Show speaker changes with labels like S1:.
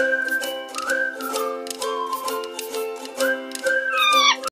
S1: Thank you.